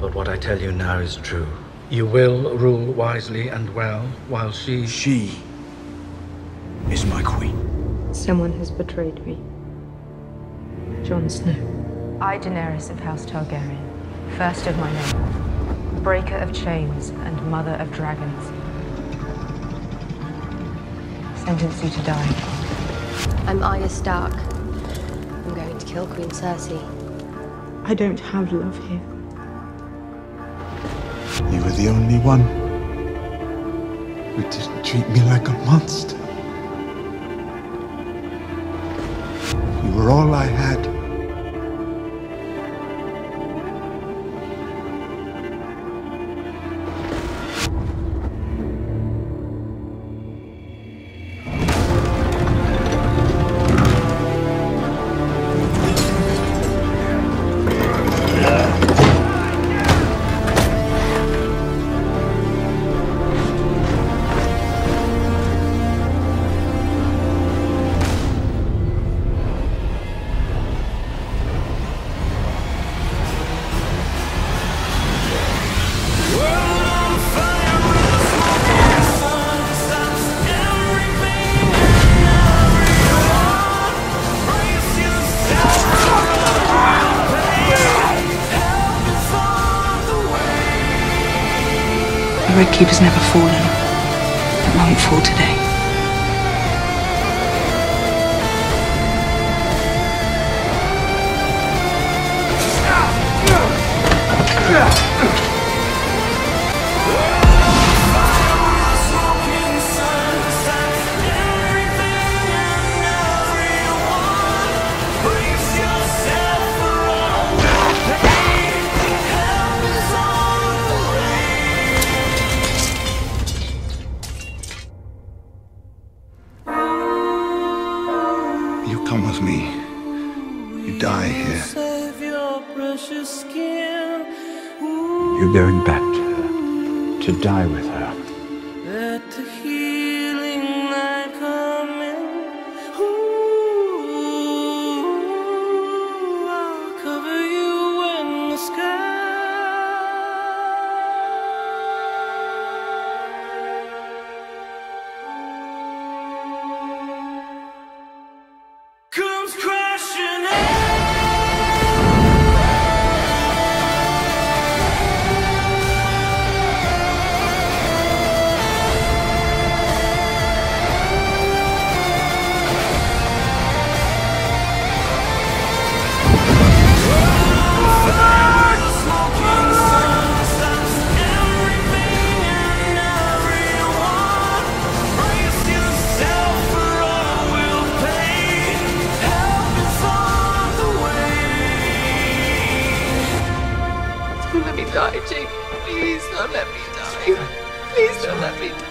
But what I tell you now is true. You will rule wisely and well, while she. She is my queen. Someone has betrayed me. Jon Snow. I, Daenerys of House Targaryen, first of my name, breaker of chains and mother of dragons, sentence you to die. I'm Arya Stark. I'm going to kill Queen Cersei. I don't have love here. You were the only one who didn't treat me like a monster. You were all I had. The Red Keep has never fallen. It won't fall today. You come with me. You die here. You're going back to her. To die with Die, Jake. Please don't let me die. Please don't let me die.